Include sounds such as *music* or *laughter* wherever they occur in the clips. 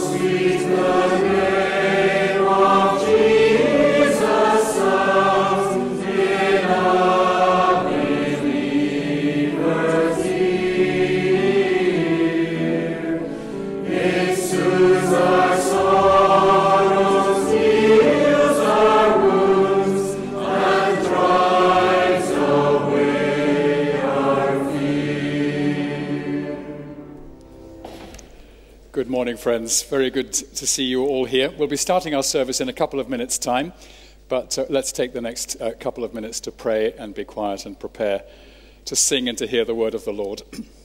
Good morning, friends. Very good to see you all here. We'll be starting our service in a couple of minutes' time, but uh, let's take the next uh, couple of minutes to pray and be quiet and prepare to sing and to hear the word of the Lord. *clears throat*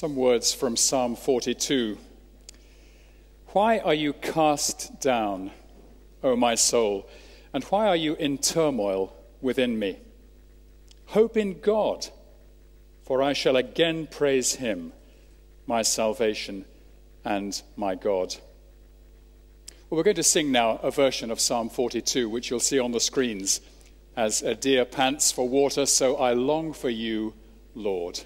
Some words from Psalm 42. Why are you cast down, O my soul, and why are you in turmoil within me? Hope in God, for I shall again praise him, my salvation and my God. Well, we're going to sing now a version of Psalm 42, which you'll see on the screens as a deer pants for water, so I long for you, Lord.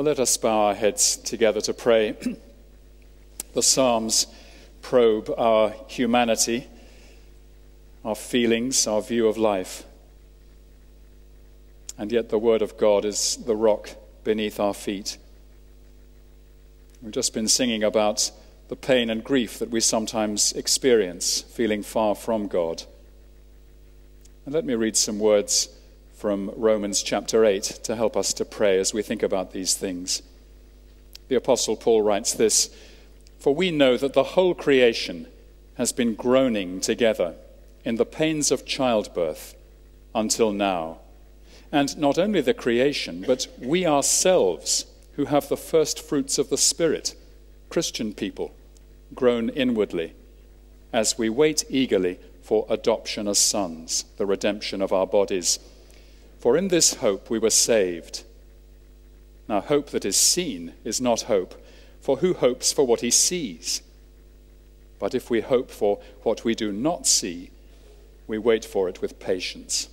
Well, let us bow our heads together to pray. *clears throat* the Psalms probe our humanity, our feelings, our view of life. And yet, the Word of God is the rock beneath our feet. We've just been singing about the pain and grief that we sometimes experience feeling far from God. And let me read some words from Romans chapter 8 to help us to pray as we think about these things. The Apostle Paul writes this For we know that the whole creation has been groaning together in the pains of childbirth until now. And not only the creation, but we ourselves, who have the first fruits of the Spirit, Christian people, groan inwardly as we wait eagerly for adoption as sons, the redemption of our bodies. For in this hope we were saved. Now, hope that is seen is not hope, for who hopes for what he sees? But if we hope for what we do not see, we wait for it with patience.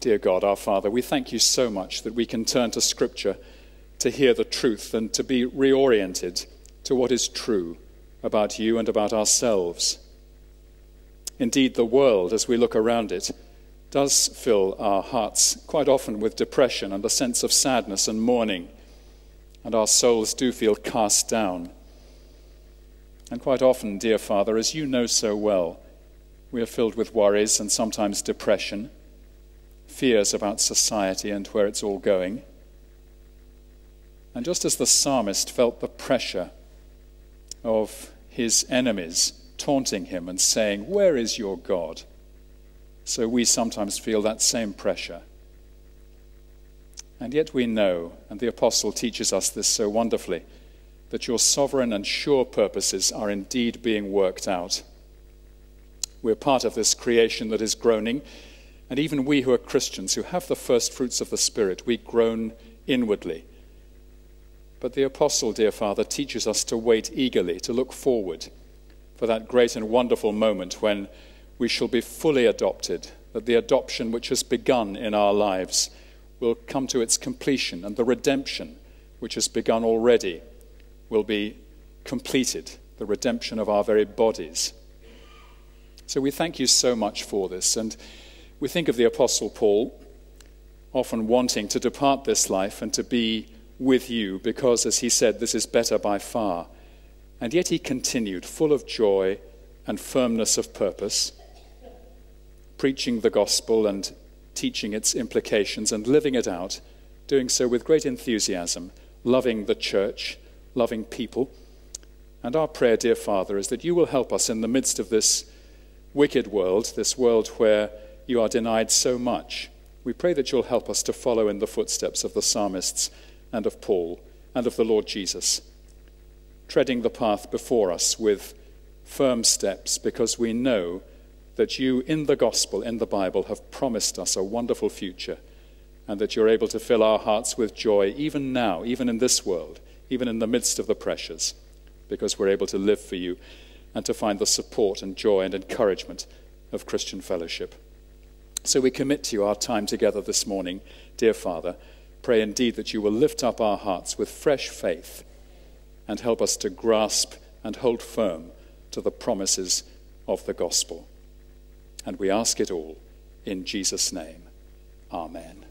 Dear God, our Father, we thank you so much that we can turn to Scripture to hear the truth and to be reoriented to what is true about you and about ourselves. Indeed, the world, as we look around it, does fill our hearts quite often with depression and a sense of sadness and mourning, and our souls do feel cast down. And quite often, dear Father, as you know so well, we are filled with worries and sometimes depression fears about society and where it's all going. And just as the psalmist felt the pressure of his enemies taunting him and saying, Where is your God? So we sometimes feel that same pressure. And yet we know, and the apostle teaches us this so wonderfully, that your sovereign and sure purposes are indeed being worked out. We're part of this creation that is groaning and even we who are Christians, who have the first fruits of the Spirit, we groan inwardly. But the Apostle, dear Father, teaches us to wait eagerly, to look forward for that great and wonderful moment when we shall be fully adopted, that the adoption which has begun in our lives will come to its completion, and the redemption which has begun already will be completed, the redemption of our very bodies. So we thank you so much for this. And we think of the Apostle Paul often wanting to depart this life and to be with you because, as he said, this is better by far. And yet he continued, full of joy and firmness of purpose, preaching the gospel and teaching its implications and living it out, doing so with great enthusiasm, loving the church, loving people. And our prayer, dear Father, is that you will help us in the midst of this wicked world, this world where you are denied so much. We pray that you'll help us to follow in the footsteps of the psalmists and of Paul and of the Lord Jesus, treading the path before us with firm steps because we know that you, in the gospel, in the Bible, have promised us a wonderful future and that you're able to fill our hearts with joy even now, even in this world, even in the midst of the pressures, because we're able to live for you and to find the support and joy and encouragement of Christian fellowship. So we commit to you our time together this morning, dear Father. Pray indeed that you will lift up our hearts with fresh faith and help us to grasp and hold firm to the promises of the gospel. And we ask it all in Jesus' name. Amen.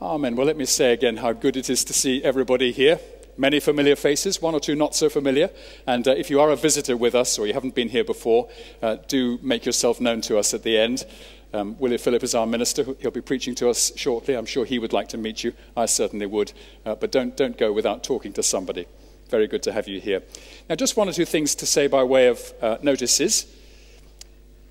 Amen. Well, let me say again how good it is to see everybody here many familiar faces, one or two not so familiar. And uh, if you are a visitor with us or you haven't been here before, uh, do make yourself known to us at the end. Um, Willie Philip is our minister. He'll be preaching to us shortly. I'm sure he would like to meet you. I certainly would. Uh, but don't, don't go without talking to somebody. Very good to have you here. Now, just one or two things to say by way of uh, notices.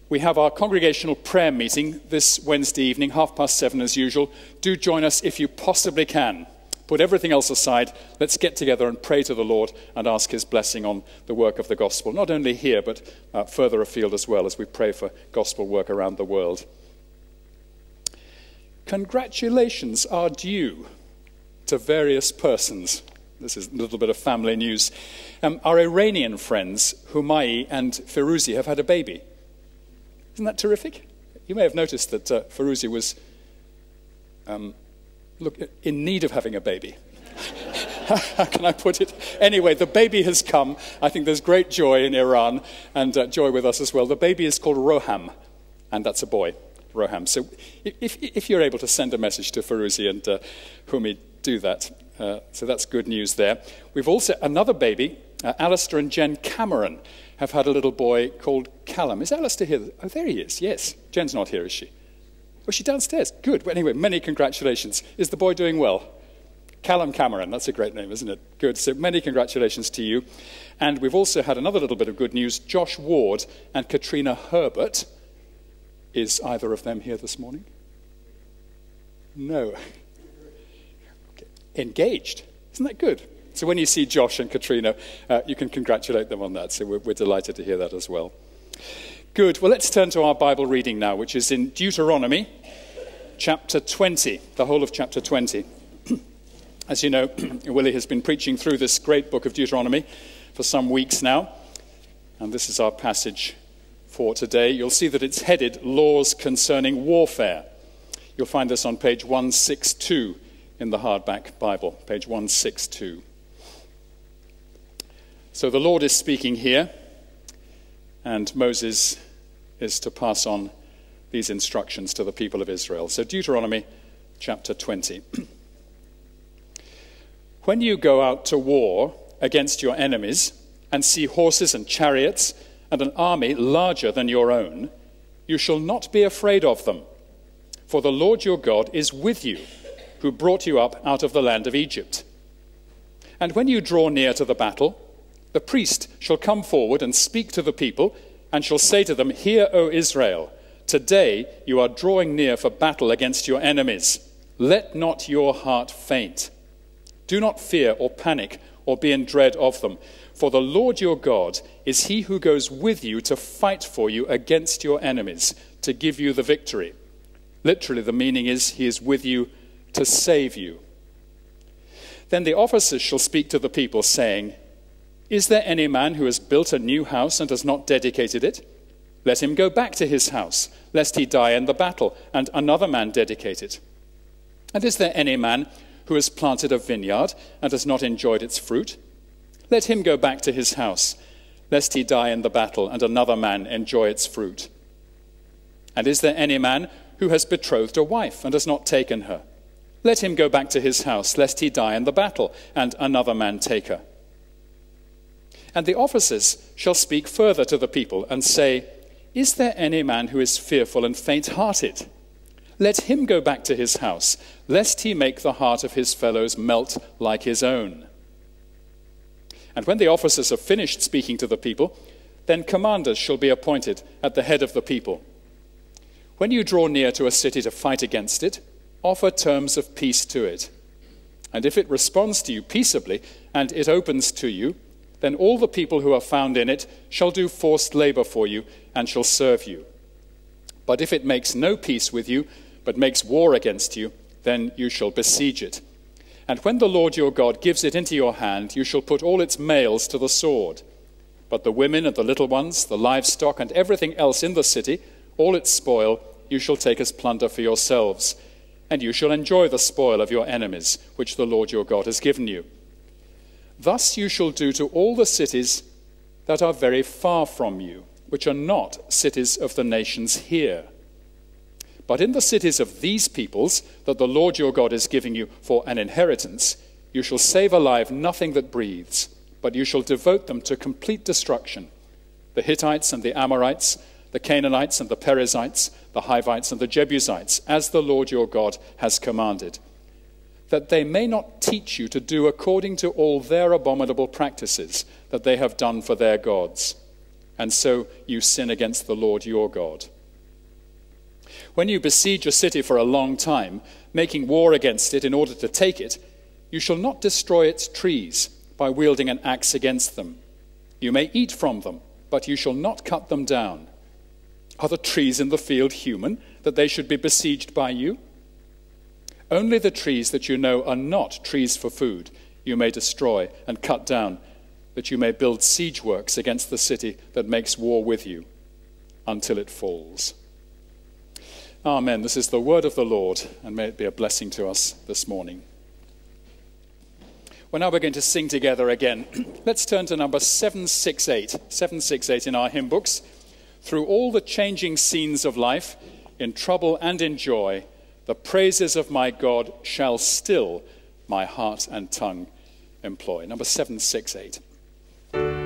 We have our congregational prayer meeting this Wednesday evening, half past seven as usual. Do join us if you possibly can. Put everything else aside. Let's get together and pray to the Lord and ask His blessing on the work of the gospel, not only here, but uh, further afield as well as we pray for gospel work around the world. Congratulations are due to various persons. This is a little bit of family news. Um, our Iranian friends, Humayi and Firuzi, have had a baby. Isn't that terrific? You may have noticed that uh, Feruzi was um, look, in need of having a baby. How *laughs* can I put it? Anyway, the baby has come. I think there's great joy in Iran and uh, joy with us as well. The baby is called Roham, and that's a boy, Roham. So if, if you're able to send a message to Feruzi and uh, Humi, do that. Uh, so that's good news there. We've also another baby, uh, Alistair and Jen Cameron, have had a little boy called Callum. Is Alistair here? Oh, there he is. Yes. Jen's not here, is she? Oh, she's downstairs. Good. Well, anyway, many congratulations. Is the boy doing well? Callum Cameron, that's a great name, isn't it? Good. So many congratulations to you. And we've also had another little bit of good news. Josh Ward and Katrina Herbert. Is either of them here this morning? No. *laughs* Engaged. Isn't that good? So when you see Josh and Katrina, uh, you can congratulate them on that. So we're, we're delighted to hear that as well. Good. Well, let's turn to our Bible reading now, which is in Deuteronomy chapter 20, the whole of chapter 20. *clears throat* As you know, *clears throat* Willie has been preaching through this great book of Deuteronomy for some weeks now. And this is our passage for today. You'll see that it's headed Laws Concerning Warfare. You'll find this on page 162 in the hardback Bible, page 162. So the Lord is speaking here and Moses is to pass on these instructions to the people of Israel. So, Deuteronomy chapter 20. *clears throat* when you go out to war against your enemies and see horses and chariots and an army larger than your own, you shall not be afraid of them. For the Lord your God is with you, who brought you up out of the land of Egypt. And when you draw near to the battle, the priest shall come forward and speak to the people, and shall say to them, Hear, O Israel, today you are drawing near for battle against your enemies. Let not your heart faint. Do not fear or panic or be in dread of them, for the Lord your God is he who goes with you to fight for you against your enemies, to give you the victory. Literally, the meaning is, He is with you to save you. Then the officers shall speak to the people, saying, is there any man who has built a new house and has not dedicated it? Let him go back to his house, lest he die in the battle, and another man dedicate it. And is there any man who has planted a vineyard and has not enjoyed its fruit? Let him go back to his house, lest he die in the battle, and another man enjoy its fruit. And is there any man who has betrothed a wife and has not taken her? Let him go back to his house, lest he die in the battle, and another man take her. And the officers shall speak further to the people and say, Is there any man who is fearful and faint hearted? Let him go back to his house, lest he make the heart of his fellows melt like his own. And when the officers have finished speaking to the people, then commanders shall be appointed at the head of the people. When you draw near to a city to fight against it, offer terms of peace to it. And if it responds to you peaceably, and it opens to you, then all the people who are found in it shall do forced labor for you and shall serve you. But if it makes no peace with you, but makes war against you, then you shall besiege it. And when the Lord your God gives it into your hand, you shall put all its males to the sword. But the women and the little ones, the livestock, and everything else in the city, all its spoil, you shall take as plunder for yourselves. And you shall enjoy the spoil of your enemies, which the Lord your God has given you. Thus you shall do to all the cities that are very far from you, which are not cities of the nations here. But in the cities of these peoples that the Lord your God is giving you for an inheritance, you shall save alive nothing that breathes, but you shall devote them to complete destruction the Hittites and the Amorites, the Canaanites and the Perizzites, the Hivites and the Jebusites, as the Lord your God has commanded that they may not teach you to do according to all their abominable practices that they have done for their gods, and so you sin against the Lord your God. When you besiege a city for a long time, making war against it in order to take it, you shall not destroy its trees by wielding an axe against them. You may eat from them, but you shall not cut them down. Are the trees in the field human, that they should be besieged by you? Only the trees that you know are not trees for food you may destroy and cut down, that you may build siege works against the city that makes war with you until it falls. Amen. This is the word of the Lord, and may it be a blessing to us this morning. Well, now we're going to sing together again. *clears throat* Let's turn to number 768, 768 in our hymn books. Through all the changing scenes of life, in trouble and in joy, the praises of my God shall still my heart and tongue employ. Number 768.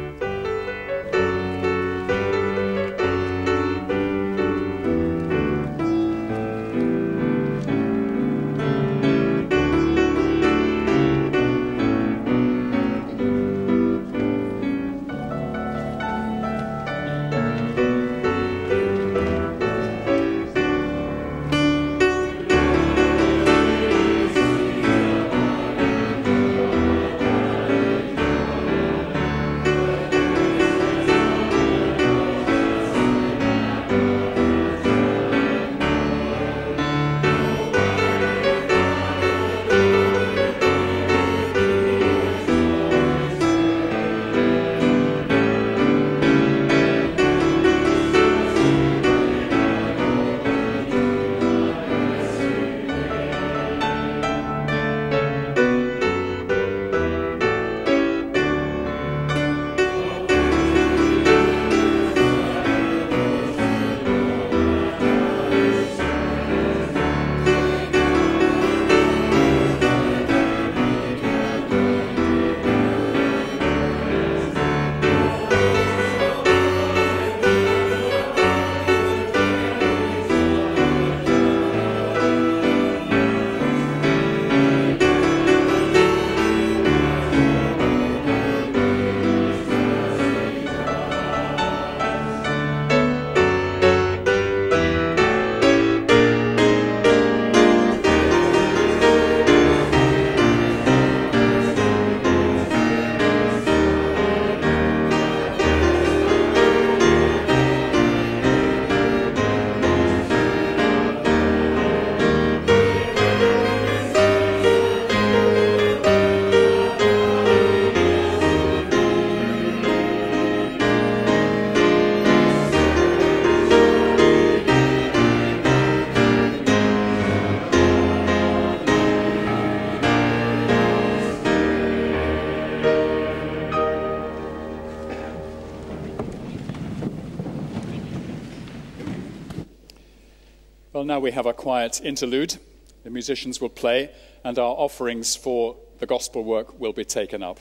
Now we have a quiet interlude. The musicians will play, and our offerings for the gospel work will be taken up.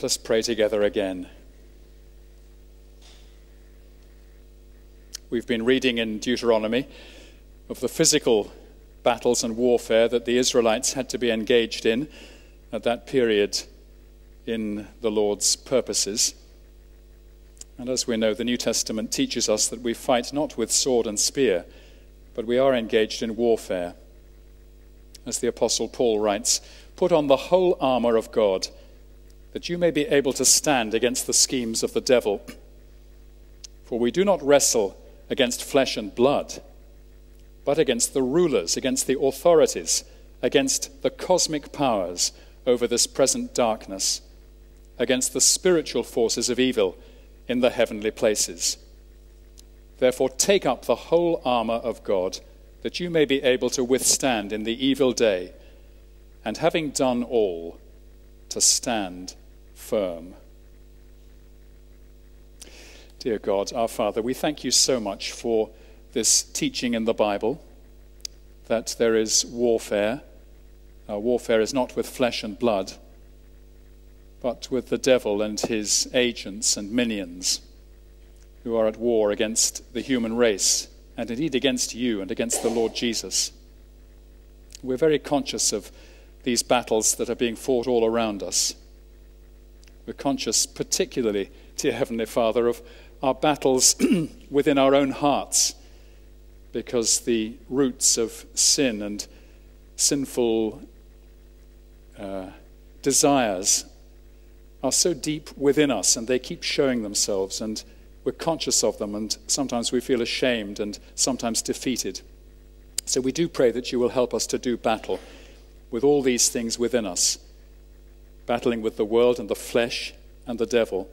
Let us pray together again. We've been reading in Deuteronomy of the physical battles and warfare that the Israelites had to be engaged in at that period in the Lord's purposes. And as we know, the New Testament teaches us that we fight not with sword and spear, but we are engaged in warfare. As the Apostle Paul writes, Put on the whole armor of God, that you may be able to stand against the schemes of the devil. For we do not wrestle against flesh and blood, but against the rulers, against the authorities, against the cosmic powers over this present darkness, against the spiritual forces of evil in the heavenly places. Therefore, take up the whole armor of God, that you may be able to withstand in the evil day and having done all, to stand firm. Dear God, our Father, we thank you so much for this teaching in the Bible that there is warfare. Our warfare is not with flesh and blood, but with the devil and his agents and minions who are at war against the human race and indeed against you and against the Lord Jesus. We're very conscious of these battles that are being fought all around us. We're conscious, particularly, dear Heavenly Father, of our battles *clears throat* within our own hearts, because the roots of sin and sinful uh, desires are so deep within us and they keep showing themselves, and we're conscious of them, and sometimes we feel ashamed and sometimes defeated. So we do pray that you will help us to do battle with all these things within us, battling with the world and the flesh and the devil.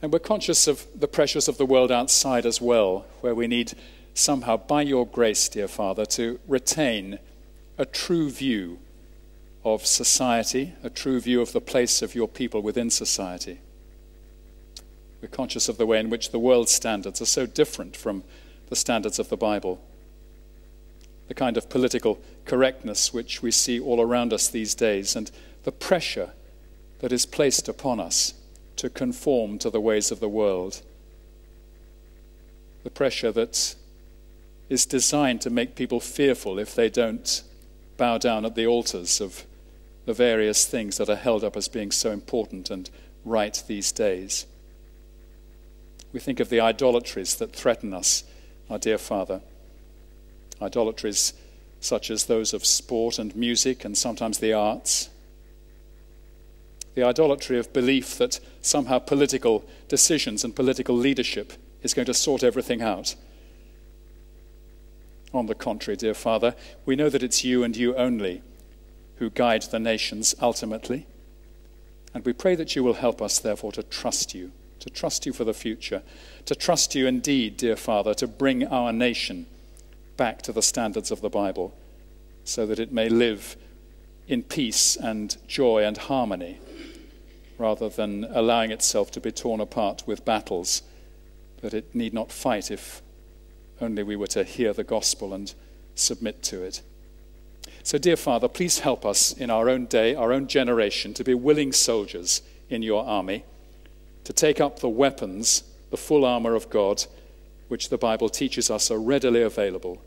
And we're conscious of the pressures of the world outside as well, where we need somehow, by your grace, dear Father, to retain a true view of society, a true view of the place of your people within society. We're conscious of the way in which the world's standards are so different from the standards of the Bible the kind of political correctness which we see all around us these days, and the pressure that is placed upon us to conform to the ways of the world. The pressure that is designed to make people fearful if they don't bow down at the altars of the various things that are held up as being so important and right these days. We think of the idolatries that threaten us, our dear Father idolatries such as those of sport and music and sometimes the arts. The idolatry of belief that somehow political decisions and political leadership is going to sort everything out. On the contrary, dear Father, we know that it's you and you only who guide the nations ultimately. And we pray that you will help us, therefore, to trust you, to trust you for the future, to trust you indeed, dear Father, to bring our nation back to the standards of the Bible so that it may live in peace and joy and harmony rather than allowing itself to be torn apart with battles that it need not fight if only we were to hear the gospel and submit to it. So, dear Father, please help us in our own day, our own generation, to be willing soldiers in your army, to take up the weapons, the full armor of God which the Bible teaches us are readily available.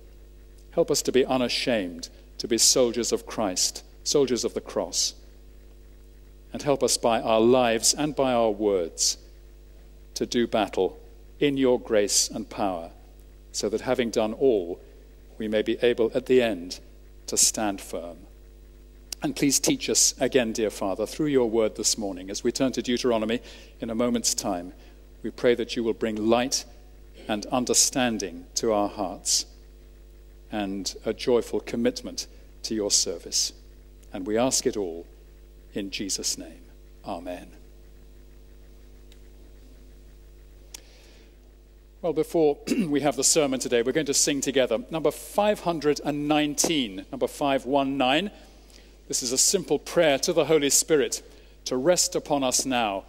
Help us to be unashamed, to be soldiers of Christ, soldiers of the cross. And help us by our lives and by our words to do battle in your grace and power, so that having done all, we may be able at the end to stand firm. And please teach us again, dear Father, through your word this morning. As we turn to Deuteronomy in a moment's time, we pray that you will bring light and understanding to our hearts and a joyful commitment to your service. And we ask it all in Jesus' name. Amen. Well, before *clears throat* we have the sermon today, we're going to sing together number 519, number 519. This is a simple prayer to the Holy Spirit to rest upon us now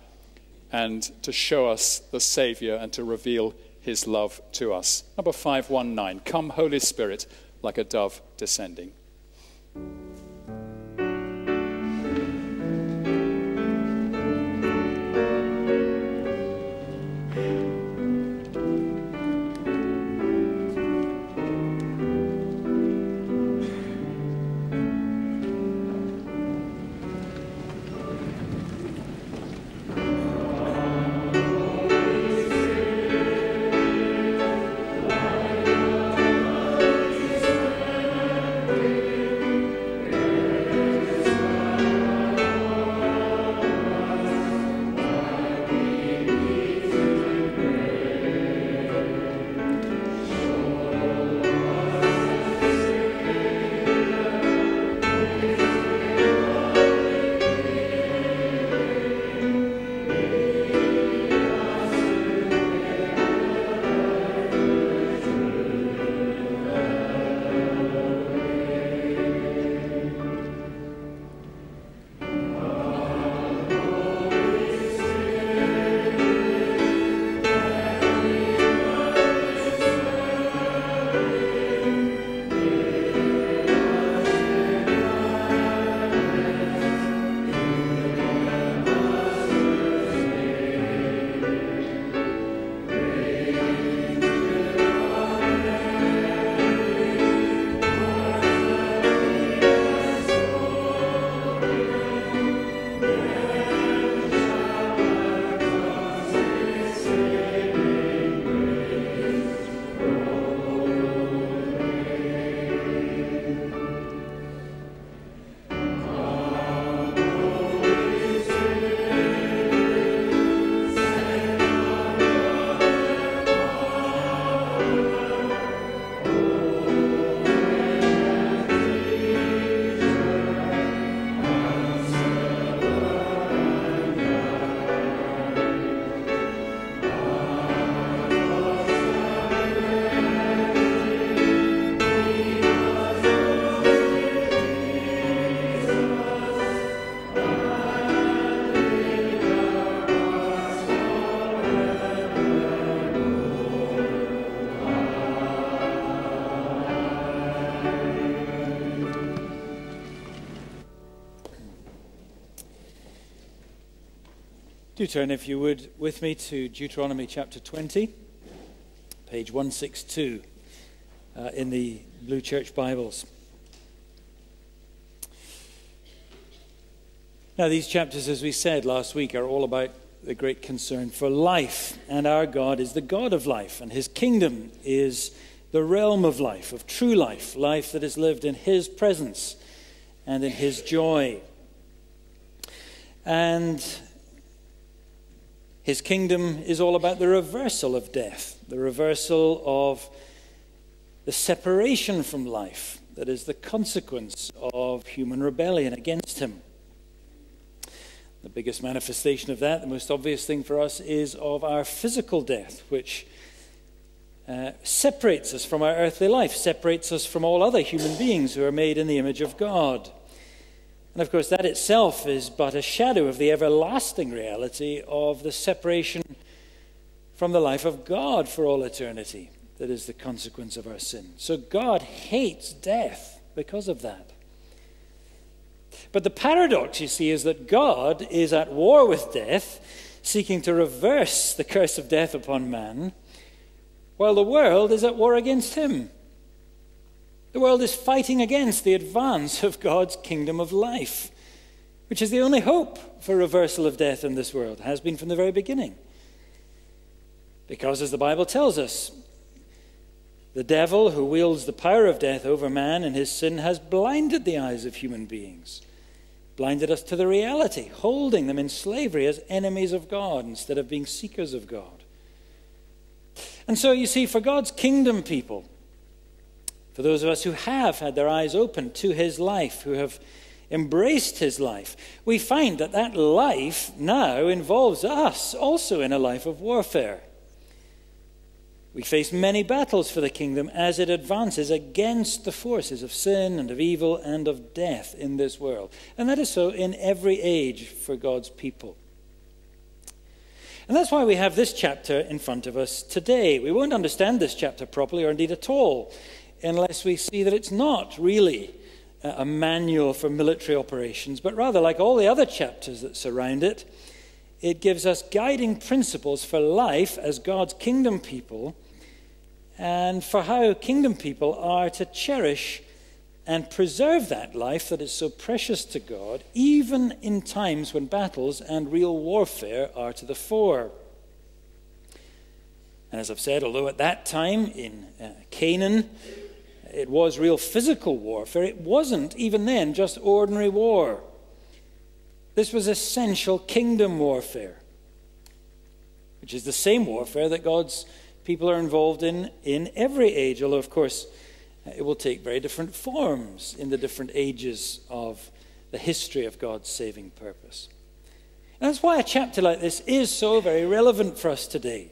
and to show us the Savior and to reveal his love to us. Number 519 Come, Holy Spirit, like a dove descending. Do turn, if you would, with me to Deuteronomy chapter 20, page 162 uh, in the Blue Church Bibles. Now, these chapters, as we said last week, are all about the great concern for life. And our God is the God of life, and his kingdom is the realm of life, of true life, life that is lived in his presence and in his joy. And his kingdom is all about the reversal of death, the reversal of the separation from life that is the consequence of human rebellion against him. The biggest manifestation of that, the most obvious thing for us, is of our physical death, which uh, separates us from our earthly life, separates us from all other human beings who are made in the image of God. And of course, that itself is but a shadow of the everlasting reality of the separation from the life of God for all eternity that is the consequence of our sin. So God hates death because of that. But the paradox, you see, is that God is at war with death, seeking to reverse the curse of death upon man, while the world is at war against him. The world is fighting against the advance of God's kingdom of life, which is the only hope for reversal of death in this world, has been from the very beginning. Because, as the Bible tells us, the devil who wields the power of death over man in his sin has blinded the eyes of human beings, blinded us to the reality, holding them in slavery as enemies of God instead of being seekers of God. And so, you see, for God's kingdom people, for those of us who have had their eyes opened to his life, who have embraced his life, we find that that life now involves us also in a life of warfare. We face many battles for the kingdom as it advances against the forces of sin and of evil and of death in this world. And that is so in every age for God's people. And that's why we have this chapter in front of us today. We won't understand this chapter properly, or indeed at all, unless we see that it's not really a manual for military operations, but rather, like all the other chapters that surround it, it gives us guiding principles for life as God's kingdom people and for how kingdom people are to cherish and preserve that life that is so precious to God, even in times when battles and real warfare are to the fore. And as I've said, although at that time in uh, Canaan, it was real physical warfare, it wasn't even then just ordinary war. This was essential kingdom warfare, which is the same warfare that God's people are involved in in every age, although, of course, it will take very different forms in the different ages of the history of God's saving purpose. And that's why a chapter like this is so very relevant for us today,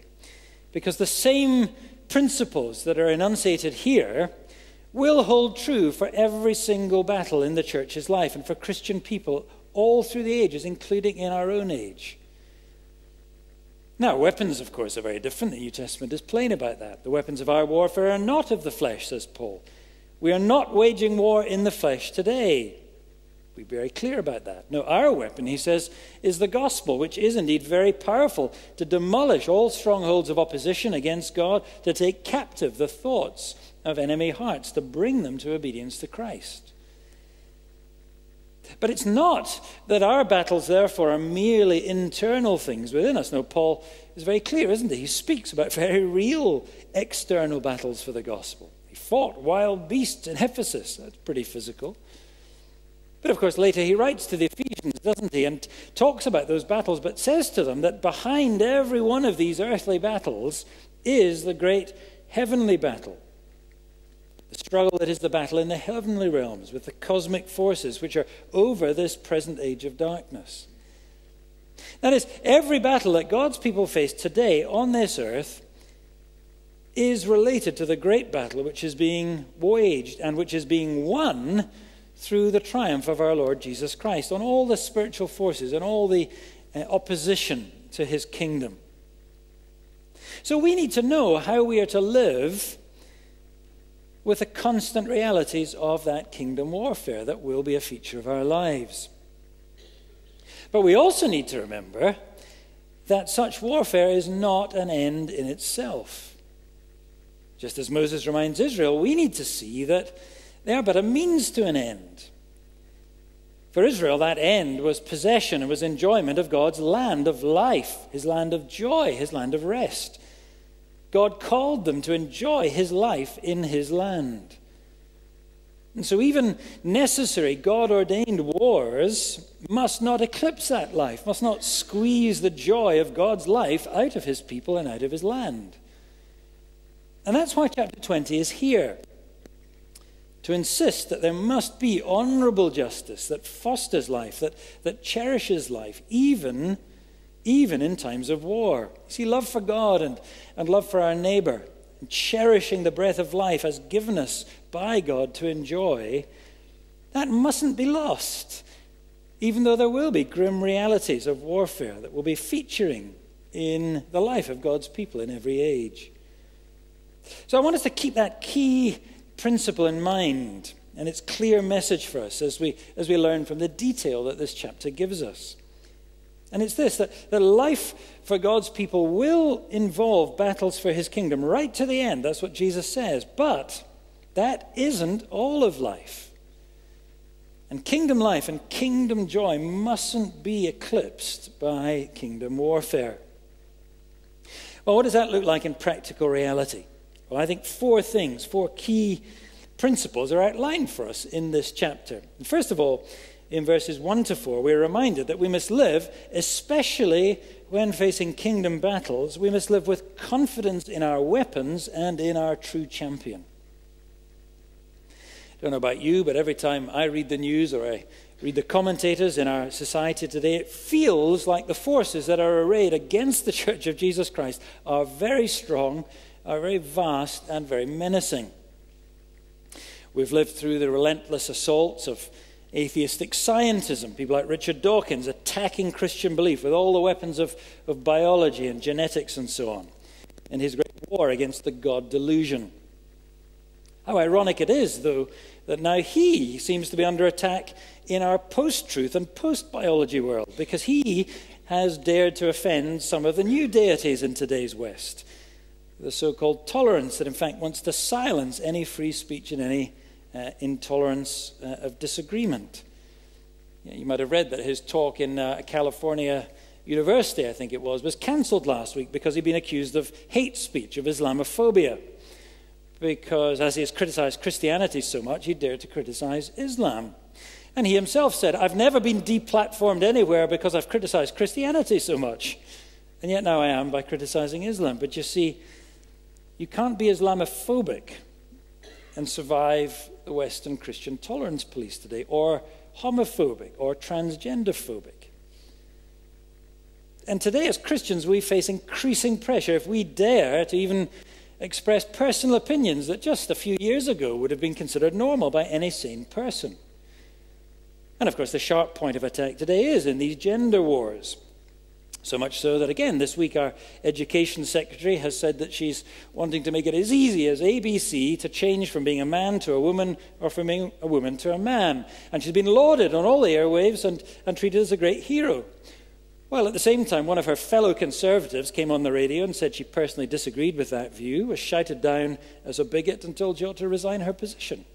because the same principles that are enunciated here will hold true for every single battle in the church's life and for Christian people all through the ages, including in our own age. Now, weapons, of course, are very different. The New Testament is plain about that. The weapons of our warfare are not of the flesh, says Paul. We are not waging war in the flesh today. We're very clear about that. No, our weapon, he says, is the gospel, which is indeed very powerful to demolish all strongholds of opposition against God, to take captive the thoughts of enemy hearts to bring them to obedience to Christ. But it's not that our battles, therefore, are merely internal things within us. No, Paul is very clear, isn't he? He speaks about very real external battles for the gospel. He fought wild beasts in Ephesus. That's pretty physical. But of course, later he writes to the Ephesians, doesn't he, and talks about those battles, but says to them that behind every one of these earthly battles is the great heavenly battle the struggle that is the battle in the heavenly realms with the cosmic forces which are over this present age of darkness. That is, every battle that God's people face today on this earth is related to the great battle which is being waged and which is being won through the triumph of our Lord Jesus Christ on all the spiritual forces and all the uh, opposition to his kingdom. So we need to know how we are to live with the constant realities of that kingdom warfare that will be a feature of our lives. But we also need to remember that such warfare is not an end in itself. Just as Moses reminds Israel, we need to see that they are but a means to an end. For Israel, that end was possession and was enjoyment of God's land of life, his land of joy, his land of rest. God called them to enjoy his life in his land. And so, even necessary God ordained wars must not eclipse that life, must not squeeze the joy of God's life out of his people and out of his land. And that's why chapter 20 is here to insist that there must be honorable justice that fosters life, that, that cherishes life, even, even in times of war. See, love for God and, and love for our neighbor, and cherishing the breath of life as given us by God to enjoy, that mustn't be lost, even though there will be grim realities of warfare that will be featuring in the life of God's people in every age. So I want us to keep that key principle in mind and its clear message for us as we, as we learn from the detail that this chapter gives us. And it's this that, that life for God's people will involve battles for his kingdom right to the end. That's what Jesus says. But that isn't all of life. And kingdom life and kingdom joy mustn't be eclipsed by kingdom warfare. Well, what does that look like in practical reality? Well, I think four things, four key principles are outlined for us in this chapter. First of all, in verses 1 to 4, we're reminded that we must live, especially when facing kingdom battles, we must live with confidence in our weapons and in our true champion. I don't know about you, but every time I read the news or I read the commentators in our society today, it feels like the forces that are arrayed against the Church of Jesus Christ are very strong are very vast and very menacing. We've lived through the relentless assaults of atheistic scientism, people like Richard Dawkins attacking Christian belief with all the weapons of, of biology and genetics and so on, in his great war against the God delusion. How ironic it is, though, that now he seems to be under attack in our post truth and post biology world, because he has dared to offend some of the new deities in today's West the so called tolerance that, in fact, wants to silence any free speech and any uh, intolerance uh, of disagreement. Yeah, you might have read that his talk in uh, California University, I think it was, was cancelled last week because he'd been accused of hate speech, of Islamophobia. Because as he has criticized Christianity so much, he dared to criticize Islam. And he himself said, I've never been deplatformed anywhere because I've criticized Christianity so much. And yet now I am by criticizing Islam. But you see, you can't be Islamophobic and survive the Western Christian tolerance police today, or homophobic, or transgender phobic. And today, as Christians, we face increasing pressure if we dare to even express personal opinions that just a few years ago would have been considered normal by any sane person. And of course, the sharp point of attack today is in these gender wars. So much so that, again, this week our education secretary has said that she's wanting to make it as easy as ABC to change from being a man to a woman or from being a woman to a man. And she's been lauded on all the airwaves and, and treated as a great hero. Well, at the same time, one of her fellow conservatives came on the radio and said she personally disagreed with that view, was shouted down as a bigot and told she ought to resign her position.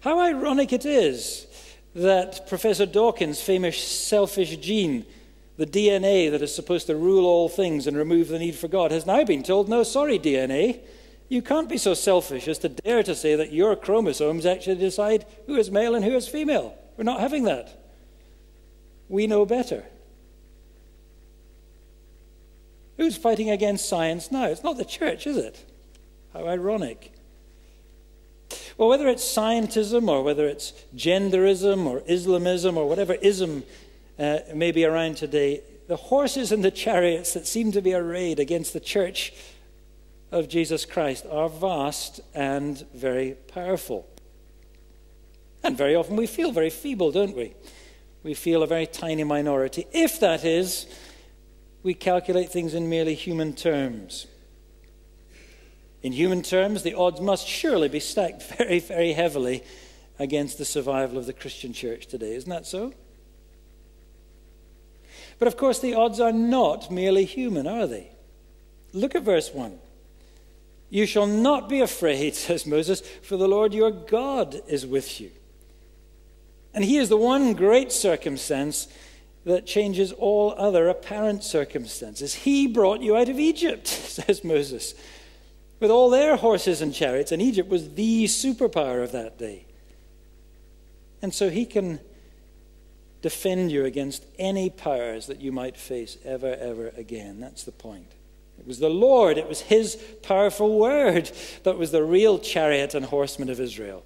How ironic it is that Professor Dawkins' famous selfish gene, the DNA that is supposed to rule all things and remove the need for God, has now been told, no, sorry, DNA, you can't be so selfish as to dare to say that your chromosomes actually decide who is male and who is female. We're not having that. We know better. Who's fighting against science now? It's not the church, is it? How ironic. Well, whether it's scientism or whether it's genderism or Islamism or whatever ism uh, may be around today, the horses and the chariots that seem to be arrayed against the church of Jesus Christ are vast and very powerful. And very often we feel very feeble, don't we? We feel a very tiny minority. If that is, we calculate things in merely human terms. In human terms, the odds must surely be stacked *laughs* very, very heavily against the survival of the Christian church today. Isn't that so? But of course, the odds are not merely human, are they? Look at verse 1. You shall not be afraid, *laughs* says Moses, for the Lord your God is with you. And he is the one great circumstance that changes all other apparent circumstances. He brought you out of Egypt, *laughs* says Moses, with all their horses and chariots, and Egypt was the superpower of that day. And so he can defend you against any powers that you might face ever, ever again. That's the point. It was the Lord, it was his powerful word that was the real chariot and horseman of Israel.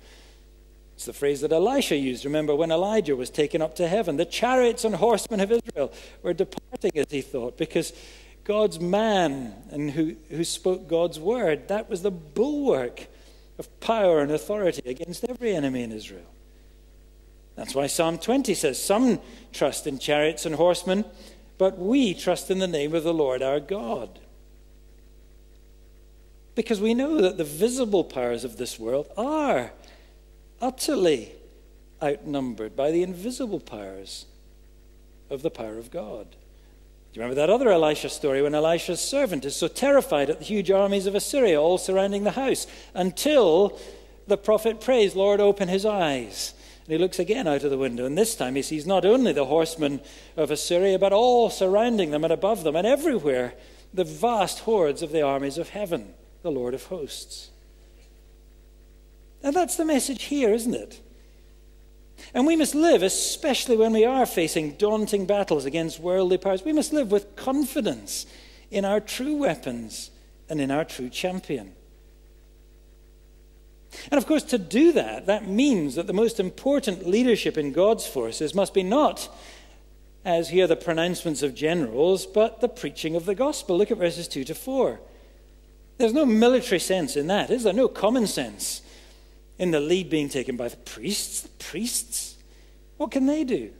It's the phrase that Elisha used. Remember when Elijah was taken up to heaven? The chariots and horsemen of Israel were departing, as he thought, because God's man and who, who spoke God's word, that was the bulwark of power and authority against every enemy in Israel. That's why Psalm 20 says, Some trust in chariots and horsemen, but we trust in the name of the Lord our God. Because we know that the visible powers of this world are utterly outnumbered by the invisible powers of the power of God. You remember that other Elisha story when Elisha's servant is so terrified at the huge armies of Assyria all surrounding the house until the prophet prays, Lord, open his eyes. And he looks again out of the window, and this time he sees not only the horsemen of Assyria, but all surrounding them and above them and everywhere the vast hordes of the armies of heaven, the Lord of hosts. And that's the message here, isn't it? And we must live, especially when we are facing daunting battles against worldly powers, we must live with confidence in our true weapons and in our true champion. And of course, to do that, that means that the most important leadership in God's forces must be not, as here, the pronouncements of generals, but the preaching of the gospel. Look at verses 2 to 4. There's no military sense in that, is there? No common sense in the lead being taken by the priests. The priests? What can they do?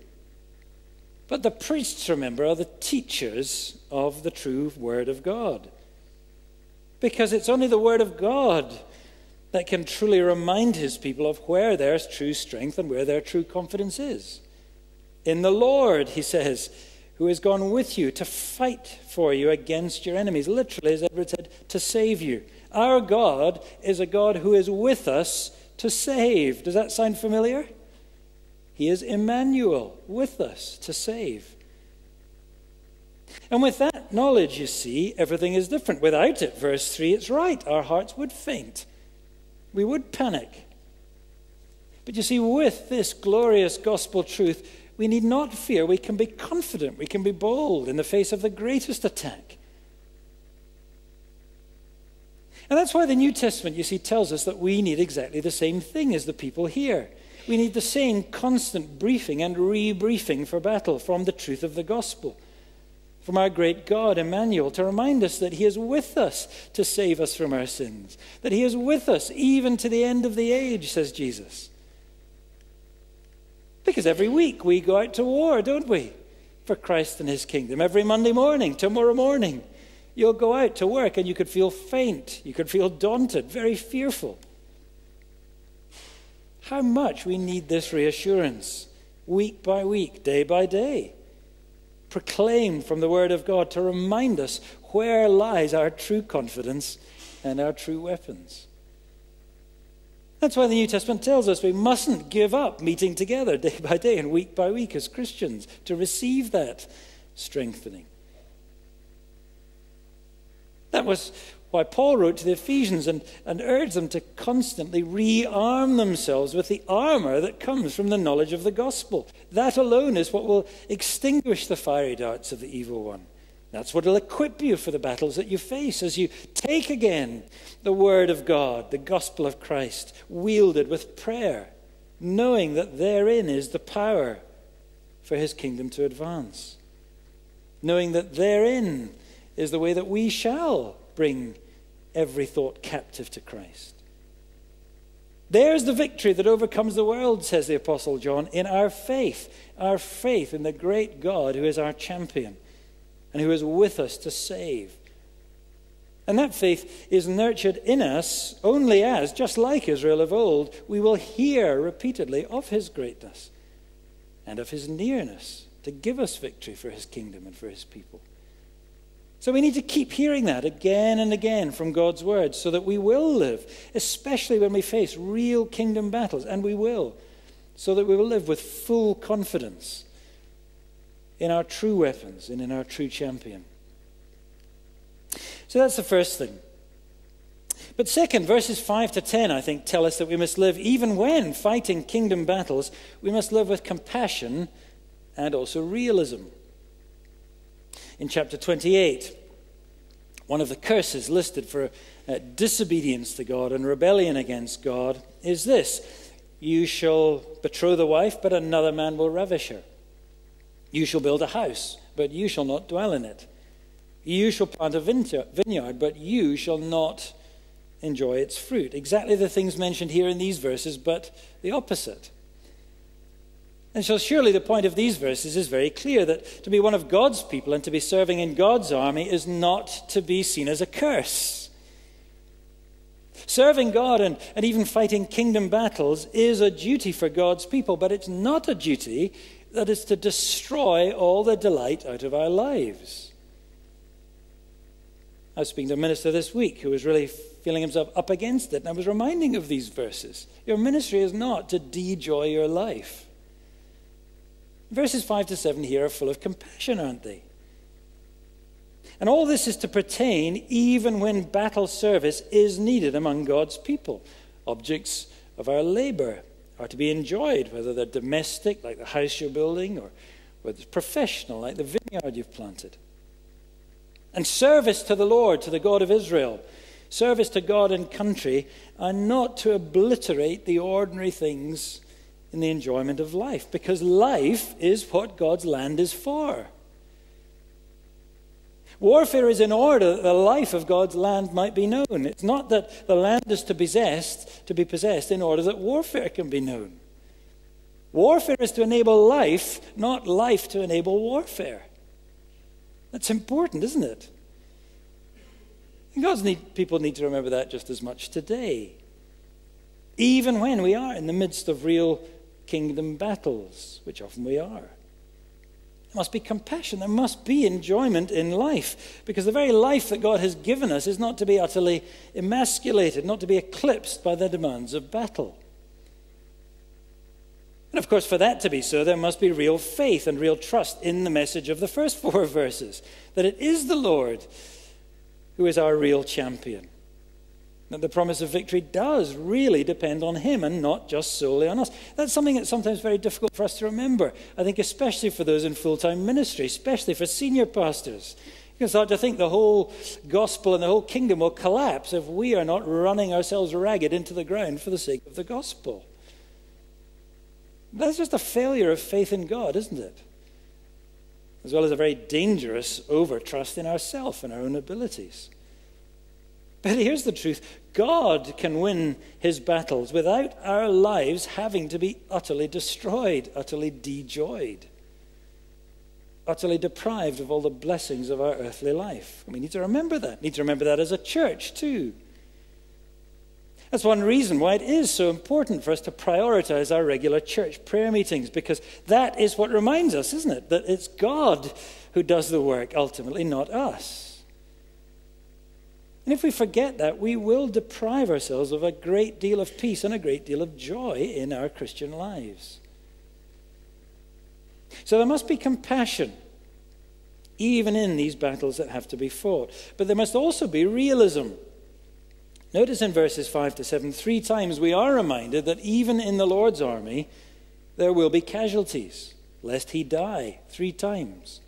But the priests, remember, are the teachers of the true Word of God. Because it's only the Word of God that can truly remind his people of where their true strength and where their true confidence is. In the Lord, he says, who has gone with you to fight for you against your enemies. Literally, as Edward said, to save you. Our God is a God who is with us to save. Does that sound familiar? He is Emmanuel, with us to save. And with that knowledge, you see, everything is different. Without it, verse 3, it's right. Our hearts would faint, we would panic. But you see, with this glorious gospel truth, we need not fear. We can be confident. We can be bold in the face of the greatest attack. And that's why the New Testament, you see, tells us that we need exactly the same thing as the people here. We need the same constant briefing and rebriefing for battle from the truth of the gospel, from our great God, Emmanuel, to remind us that He is with us to save us from our sins, that He is with us even to the end of the age, says Jesus. Because every week we go out to war, don't we? For Christ and His kingdom. Every Monday morning, tomorrow morning. You'll go out to work and you could feel faint. You could feel daunted, very fearful. How much we need this reassurance, week by week, day by day, proclaimed from the Word of God to remind us where lies our true confidence and our true weapons. That's why the New Testament tells us we mustn't give up meeting together day by day and week by week as Christians to receive that strengthening. That was why Paul wrote to the Ephesians and, and urged them to constantly rearm themselves with the armor that comes from the knowledge of the gospel. That alone is what will extinguish the fiery darts of the evil one. That's what will equip you for the battles that you face as you take again the word of God, the gospel of Christ, wielded with prayer, knowing that therein is the power for his kingdom to advance, knowing that therein is the way that we shall bring every thought captive to Christ. There's the victory that overcomes the world, says the Apostle John, in our faith. Our faith in the great God who is our champion and who is with us to save. And that faith is nurtured in us only as, just like Israel of old, we will hear repeatedly of his greatness and of his nearness to give us victory for his kingdom and for his people. So we need to keep hearing that again and again from God's word so that we will live, especially when we face real kingdom battles, and we will, so that we will live with full confidence in our true weapons and in our true champion. So that's the first thing. But second, verses 5 to 10, I think, tell us that we must live, even when fighting kingdom battles, we must live with compassion and also realism. In chapter 28, one of the curses listed for uh, disobedience to God and rebellion against God is this You shall betroth a wife, but another man will ravish her. You shall build a house, but you shall not dwell in it. You shall plant a vineyard, but you shall not enjoy its fruit. Exactly the things mentioned here in these verses, but the opposite. And so, surely the point of these verses is very clear that to be one of God's people and to be serving in God's army is not to be seen as a curse. Serving God and, and even fighting kingdom battles is a duty for God's people, but it's not a duty that is to destroy all the delight out of our lives. I was speaking to a minister this week who was really feeling himself up against it, and I was reminding of these verses. Your ministry is not to de-joy your life. Verses 5 to 7 here are full of compassion, aren't they? And all this is to pertain even when battle service is needed among God's people. Objects of our labor are to be enjoyed, whether they're domestic, like the house you're building, or whether it's professional, like the vineyard you've planted. And service to the Lord, to the God of Israel, service to God and country are not to obliterate the ordinary things in the enjoyment of life, because life is what God's land is for. Warfare is in order that the life of God's land might be known. It's not that the land is to, be possessed, to be possessed in order that warfare can be known. Warfare is to enable life, not life to enable warfare. That's important, isn't it? And God's need, people need to remember that just as much today. Even when we are in the midst of real kingdom battles, which often we are. There must be compassion. There must be enjoyment in life. Because the very life that God has given us is not to be utterly emasculated, not to be eclipsed by the demands of battle. And of course, for that to be so, there must be real faith and real trust in the message of the first *laughs* four verses that it is the Lord who is our real champion. That the promise of victory does really depend on Him and not just solely on us. That's something that's sometimes very difficult for us to remember. I think, especially for those in full time ministry, especially for senior pastors. You can start to think the whole gospel and the whole kingdom will collapse if we are not running ourselves ragged into the ground for the sake of the gospel. That's just a failure of faith in God, isn't it? As well as a very dangerous over trust in ourselves and our own abilities. But here's the truth God can win his battles without our lives having to be utterly destroyed, utterly dejoyed, utterly deprived of all the blessings of our earthly life. we need to remember that. We need to remember that as a church, too. That's one reason why it is so important for us to prioritize our regular church prayer meetings, because that is what reminds us, isn't it? That it's God who does the work ultimately, not us. And if we forget that, we will deprive ourselves of a great deal of peace and a great deal of joy in our Christian lives. So there must be compassion, even in these battles that have to be fought. But there must also be realism. Notice in verses 5 to 7, three times we are reminded that even in the Lord's army, there will be casualties, lest he die. Three times.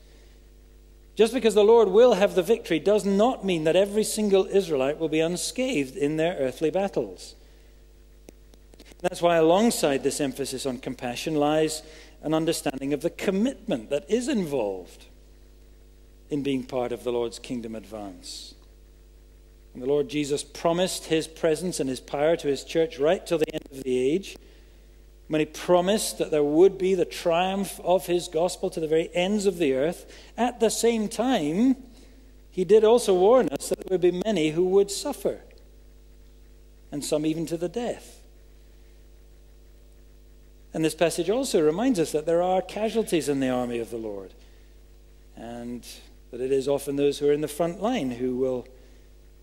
Just because the Lord will have the victory does not mean that every single Israelite will be unscathed in their earthly battles. That's why, alongside this emphasis on compassion, lies an understanding of the commitment that is involved in being part of the Lord's kingdom advance. And the Lord Jesus promised his presence and his power to his church right till the end of the age when he promised that there would be the triumph of his gospel to the very ends of the earth, at the same time, he did also warn us that there would be many who would suffer, and some even to the death. And this passage also reminds us that there are casualties in the army of the Lord, and that it is often those who are in the front line who will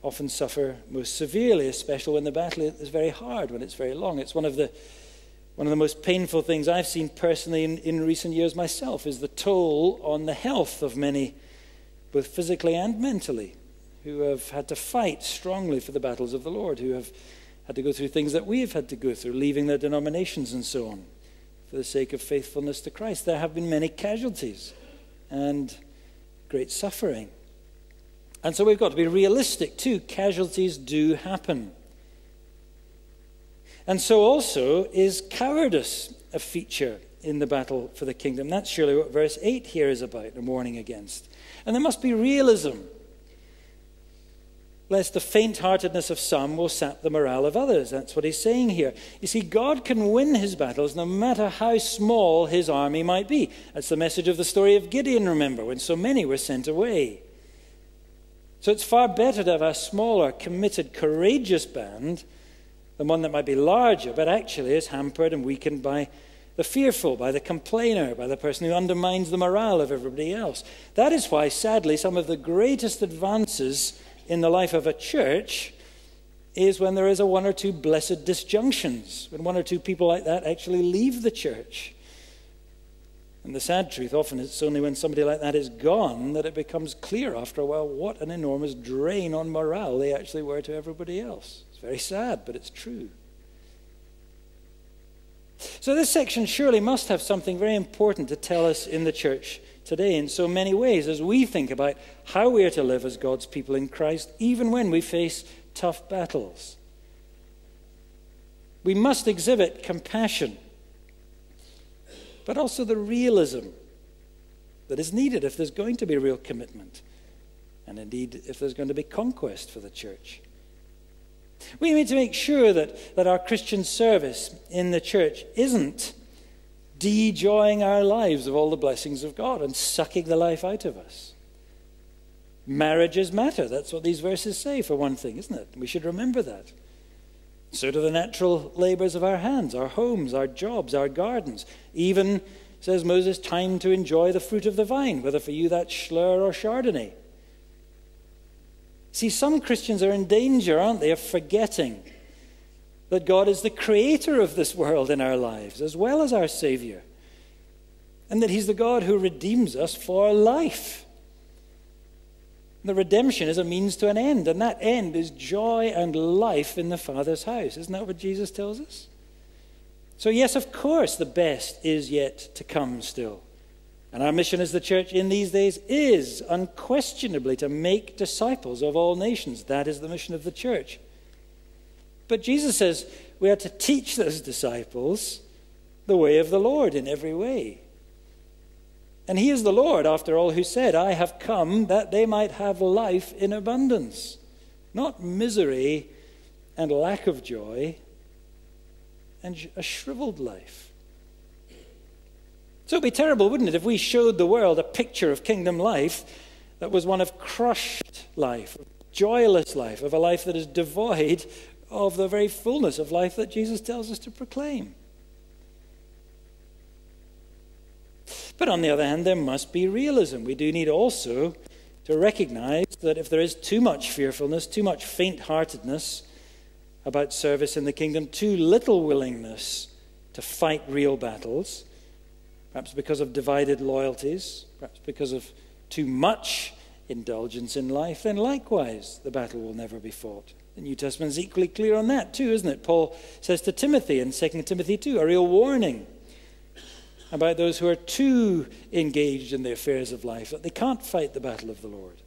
often suffer most severely, especially when the battle is very hard, when it's very long. It's one of the one of the most painful things I've seen personally in, in recent years myself is the toll on the health of many, both physically and mentally, who have had to fight strongly for the battles of the Lord, who have had to go through things that we have had to go through, leaving their denominations and so on, for the sake of faithfulness to Christ. There have been many casualties and great suffering. And so we've got to be realistic too. Casualties do happen. And so also is cowardice a feature in the battle for the kingdom. That's surely what verse 8 here is about, a warning against. And there must be realism, lest the faint heartedness of some will sap the morale of others. That's what he's saying here. You see, God can win his battles no matter how small his army might be. That's the message of the story of Gideon, remember, when so many were sent away. So it's far better to have a smaller, committed, courageous band than one that might be larger, but actually is hampered and weakened by the fearful, by the complainer, by the person who undermines the morale of everybody else. That is why, sadly, some of the greatest advances in the life of a church is when there is a one or two blessed disjunctions, when one or two people like that actually leave the church. And the sad truth often is it's only when somebody like that is gone that it becomes clear after a while what an enormous drain on morale they actually were to everybody else. It's very sad, but it's true. So, this section surely must have something very important to tell us in the church today in so many ways as we think about how we are to live as God's people in Christ, even when we face tough battles. We must exhibit compassion, but also the realism that is needed if there's going to be real commitment, and indeed if there's going to be conquest for the church. We need to make sure that, that our Christian service in the church isn't de-joying our lives of all the blessings of God and sucking the life out of us. Marriages matter. That's what these verses say, for one thing, isn't it? We should remember that. So do the natural labors of our hands, our homes, our jobs, our gardens. Even, says Moses, time to enjoy the fruit of the vine, whether for you that's Shloer or Chardonnay. See, some Christians are in danger, aren't they, of forgetting that God is the creator of this world in our lives, as well as our Savior, and that He's the God who redeems us for life. The redemption is a means to an end, and that end is joy and life in the Father's house. Isn't that what Jesus tells us? So, yes, of course, the best is yet to come still. And our mission as the church in these days is unquestionably to make disciples of all nations. That is the mission of the church. But Jesus says we are to teach those disciples the way of the Lord in every way. And he is the Lord, after all, who said, I have come that they might have life in abundance, not misery and lack of joy and a shriveled life. So it would be terrible, wouldn't it, if we showed the world a picture of kingdom life that was one of crushed life, joyless life, of a life that is devoid of the very fullness of life that Jesus tells us to proclaim. But on the other hand, there must be realism. We do need also to recognize that if there is too much fearfulness, too much faint heartedness about service in the kingdom, too little willingness to fight real battles, perhaps because of divided loyalties, perhaps because of too much indulgence in life, then likewise the battle will never be fought. The New Testament is equally clear on that too, isn't it? Paul says to Timothy in 2 Timothy 2, a real warning about those who are too engaged in the affairs of life, that they can't fight the battle of the Lord.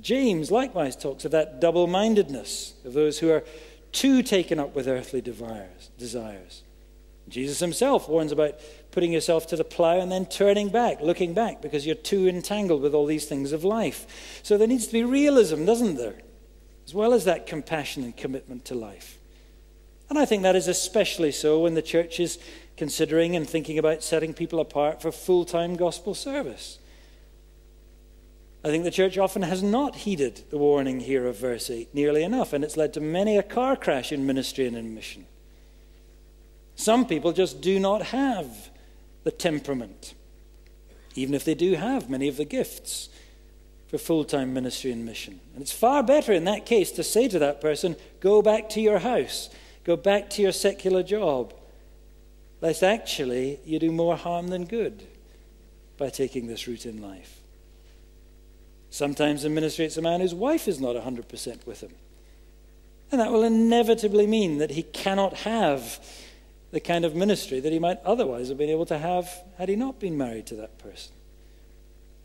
James likewise talks of that double mindedness of those who are too taken up with earthly desires. Jesus himself warns about putting yourself to the plow and then turning back, looking back, because you're too entangled with all these things of life. So there needs to be realism, doesn't there? As well as that compassion and commitment to life. And I think that is especially so when the church is considering and thinking about setting people apart for full time gospel service. I think the church often has not heeded the warning here of verse 8 nearly enough, and it's led to many a car crash in ministry and in mission. Some people just do not have the temperament, even if they do have many of the gifts for full time ministry and mission. And it's far better in that case to say to that person, Go back to your house, go back to your secular job, lest actually you do more harm than good by taking this route in life. Sometimes in ministry, it's a man whose wife is not 100% with him. And that will inevitably mean that he cannot have the kind of ministry that he might otherwise have been able to have had he not been married to that person.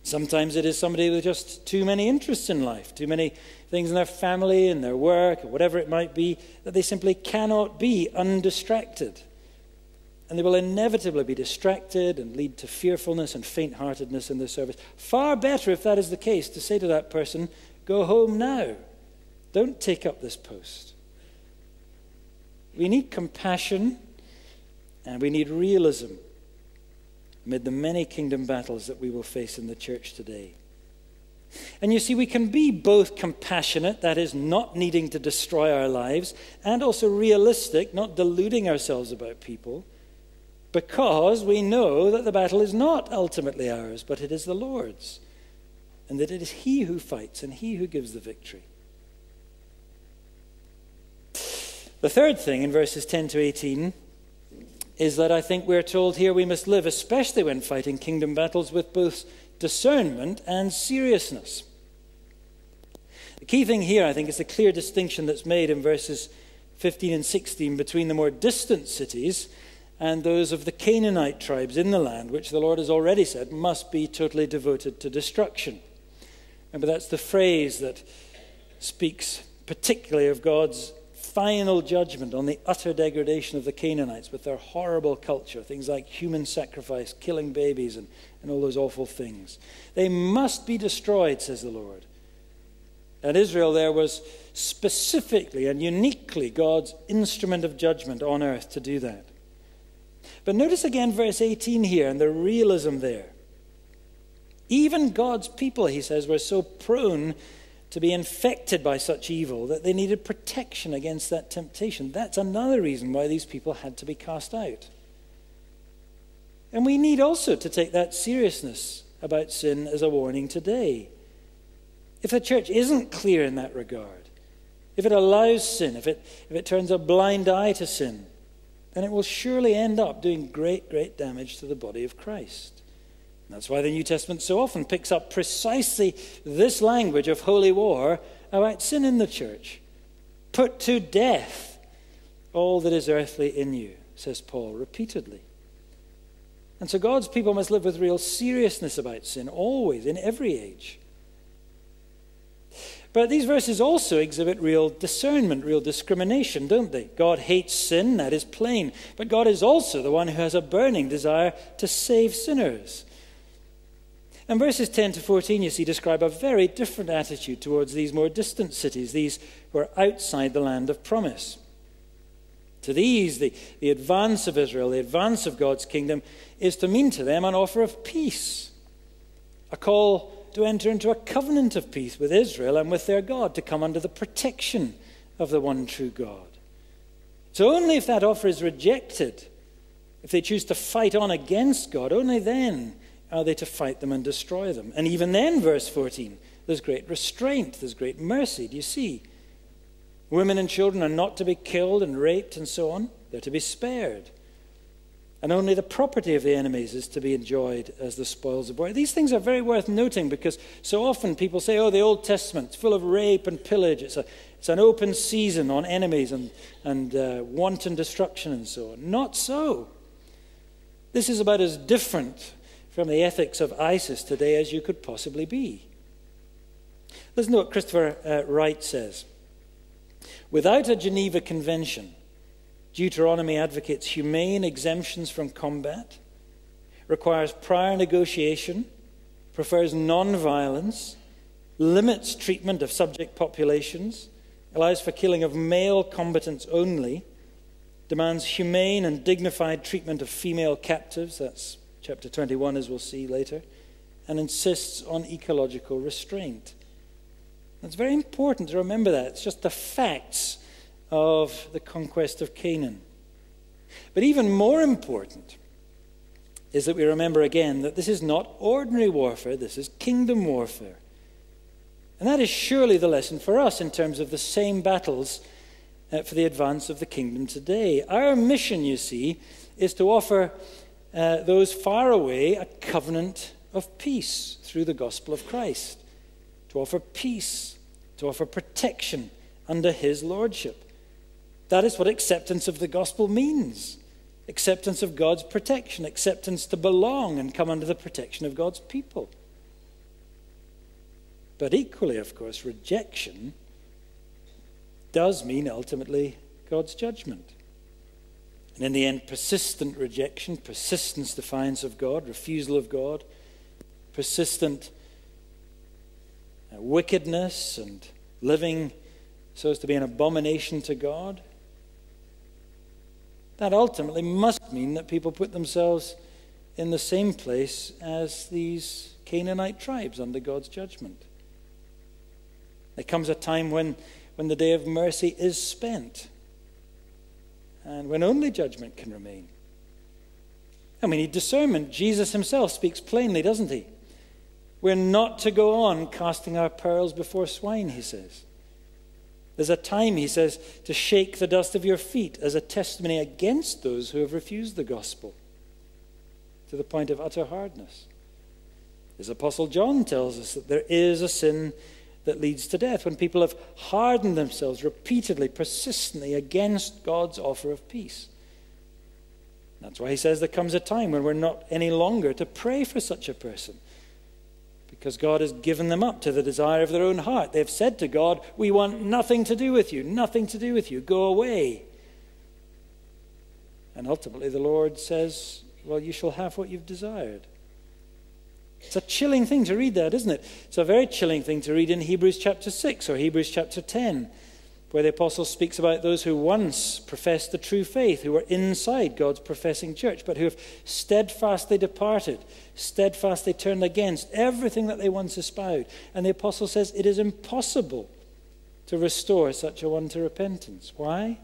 Sometimes it is somebody with just too many interests in life, too many things in their family and their work, or whatever it might be, that they simply cannot be undistracted. And they will inevitably be distracted and lead to fearfulness and faint heartedness in their service. Far better, if that is the case, to say to that person, Go home now. Don't take up this post. We need compassion and we need realism amid the many kingdom battles that we will face in the church today. And you see, we can be both compassionate, that is, not needing to destroy our lives, and also realistic, not deluding ourselves about people, because we know that the battle is not ultimately ours, but it is the Lord's, and that it is He who fights and He who gives the victory. The third thing in verses 10 to 18 is that I think we're told here we must live, especially when fighting kingdom battles, with both discernment and seriousness. The key thing here, I think, is the clear distinction that's made in verses 15 and 16 between the more distant cities and those of the Canaanite tribes in the land, which the Lord has already said must be totally devoted to destruction. Remember, that's the phrase that speaks particularly of God's final judgment on the utter degradation of the Canaanites with their horrible culture, things like human sacrifice, killing babies, and, and all those awful things. They must be destroyed, says the Lord. And Israel there was specifically and uniquely God's instrument of judgment on earth to do that. But notice again verse 18 here and the realism there. Even God's people, he says, were so prone to be infected by such evil that they needed protection against that temptation. That's another reason why these people had to be cast out. And we need also to take that seriousness about sin as a warning today. If the church isn't clear in that regard, if it allows sin, if it, if it turns a blind eye to sin, then it will surely end up doing great, great damage to the body of Christ. That's why the New Testament so often picks up precisely this language of holy war about sin in the church. Put to death all that is earthly in you, says Paul repeatedly. And so God's people must live with real seriousness about sin, always, in every age. But these verses also exhibit real discernment, real discrimination, don't they? God hates sin, that is plain. But God is also the one who has a burning desire to save sinners. And verses 10 to 14, you see, describe a very different attitude towards these more distant cities, these who are outside the land of promise. To these, the, the advance of Israel, the advance of God's kingdom, is to mean to them an offer of peace, a call to enter into a covenant of peace with Israel and with their God, to come under the protection of the one true God. So, only if that offer is rejected, if they choose to fight on against God, only then are they to fight them and destroy them? And even then, verse 14, there's great restraint, there's great mercy. Do you see? Women and children are not to be killed and raped and so on, they're to be spared. And only the property of the enemies is to be enjoyed as the spoils of war. These things are very worth noting because so often people say, oh, the Old Testament's full of rape and pillage. It's, a, it's an open season on enemies and, and uh, wanton destruction and so on. Not so. This is about as different from the ethics of ISIS today as you could possibly be. Listen to what Christopher uh, Wright says. Without a Geneva Convention, Deuteronomy advocates humane exemptions from combat, requires prior negotiation, prefers non violence, limits treatment of subject populations, allows for killing of male combatants only, demands humane and dignified treatment of female captives, that's chapter 21, as we'll see later, and insists on ecological restraint. It's very important to remember that. It's just the facts of the conquest of Canaan. But even more important is that we remember again that this is not ordinary warfare, this is kingdom warfare. And that is surely the lesson for us in terms of the same battles uh, for the advance of the kingdom today. Our mission, you see, is to offer uh, those far away a covenant of peace through the gospel of Christ, to offer peace, to offer protection under his lordship. That is what acceptance of the gospel means acceptance of God's protection, acceptance to belong and come under the protection of God's people. But equally, of course, rejection does mean ultimately God's judgment. And in the end, persistent rejection, persistent defiance of God, refusal of God, persistent uh, wickedness and living so as to be an abomination to God, that ultimately must mean that people put themselves in the same place as these Canaanite tribes under God's judgment. There comes a time when, when the day of mercy is spent and when only judgment can remain. And we need discernment. Jesus himself speaks plainly, doesn't he? We're not to go on casting our pearls before swine, he says. There's a time, he says, to shake the dust of your feet as a testimony against those who have refused the gospel to the point of utter hardness. As Apostle John tells us that there is a sin that leads to death, when people have hardened themselves repeatedly, persistently against God's offer of peace. That's why he says there comes a time when we're not any longer to pray for such a person. Because God has given them up to the desire of their own heart. They've said to God, We want nothing to do with you, nothing to do with you, go away. And ultimately, the Lord says, Well, you shall have what you've desired. It's a chilling thing to read that, isn't it? It's a very chilling thing to read in Hebrews chapter 6 or Hebrews chapter 10, where the apostle speaks about those who once professed the true faith, who were inside God's professing church, but who have steadfastly departed, steadfastly turned against everything that they once espoused. And the apostle says it is impossible to restore such a one to repentance. Why?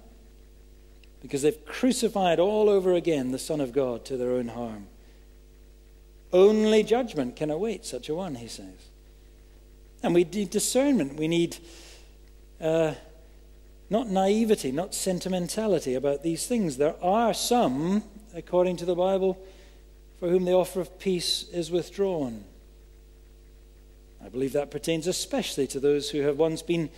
Because they've crucified all over again the Son of God to their own harm. Only judgment can await such a one, he says. And we need discernment. We need uh, not naivety, not sentimentality about these things. There are some, according to the Bible, for whom the offer of peace is withdrawn. I believe that pertains especially to those who have once been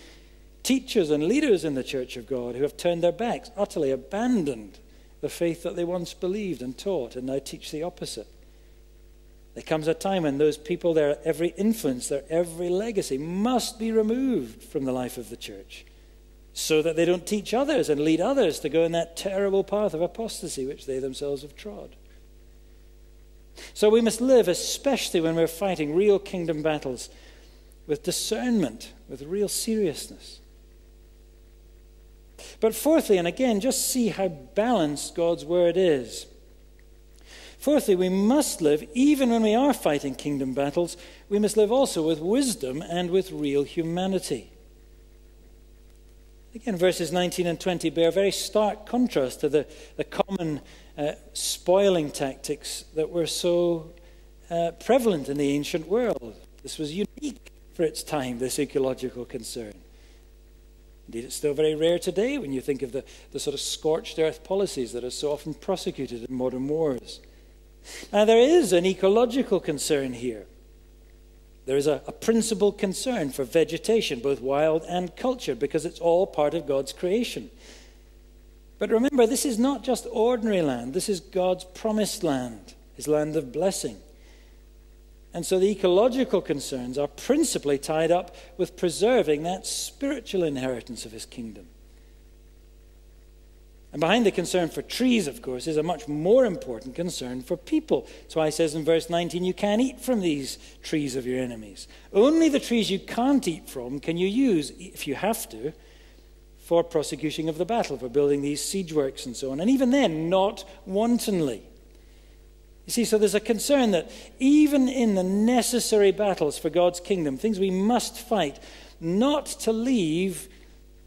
teachers and leaders in the church of God, who have turned their backs, utterly abandoned the faith that they once believed and taught, and now teach the opposite. There comes a time when those people, their every influence, their every legacy must be removed from the life of the church so that they don't teach others and lead others to go in that terrible path of apostasy which they themselves have trod. So we must live, especially when we're fighting real kingdom battles, with discernment, with real seriousness. But fourthly, and again, just see how balanced God's word is. Fourthly, we must live, even when we are fighting kingdom battles, we must live also with wisdom and with real humanity. Again, verses 19 and 20 bear a very stark contrast to the, the common uh, spoiling tactics that were so uh, prevalent in the ancient world. This was unique for its time, this ecological concern. Indeed, it's still very rare today when you think of the, the sort of scorched earth policies that are so often prosecuted in modern wars. Now, there is an ecological concern here. There is a, a principal concern for vegetation, both wild and cultured, because it's all part of God's creation. But remember, this is not just ordinary land, this is God's promised land, his land of blessing. And so the ecological concerns are principally tied up with preserving that spiritual inheritance of his kingdom. And behind the concern for trees, of course, is a much more important concern for people. That's why he says in verse 19, you can't eat from these trees of your enemies. Only the trees you can't eat from can you use, if you have to, for prosecution of the battle, for building these siege works and so on. And even then, not wantonly. You see, so there's a concern that even in the necessary battles for God's kingdom, things we must fight, not to leave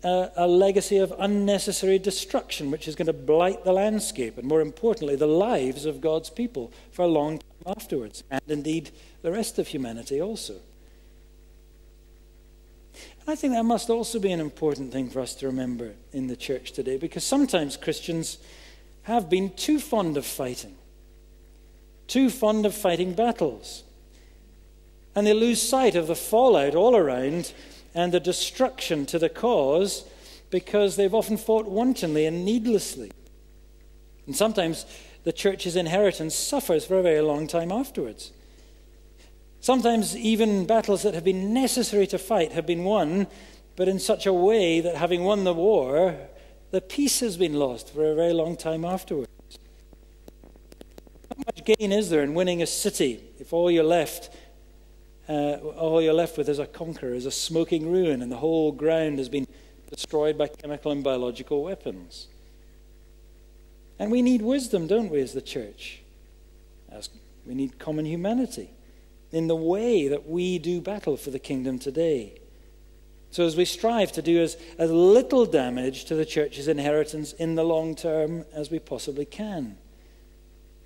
a, a, legacy of unnecessary destruction, which is going to blight the landscape and, more importantly, the lives of God's people for a long time afterwards, and indeed the rest of humanity also. And I think that must also be an important thing for us to remember in the church today, because sometimes Christians have been too fond of fighting, too fond of fighting battles. And they lose sight of the fallout all around and the destruction to the cause because they've often fought wantonly and needlessly. And sometimes the church's inheritance suffers for a very long time afterwards. Sometimes even battles that have been necessary to fight have been won, but in such a way that having won the war, the peace has been lost for a very long time afterwards. How much gain is there in winning a city if all you're left uh, all you're left with is a conqueror, is a smoking ruin, and the whole ground has been destroyed by chemical and biological weapons. And we need wisdom, don't we, as the church? As we need common humanity in the way that we do battle for the kingdom today. So, as we strive to do as, as little damage to the church's inheritance in the long term as we possibly can.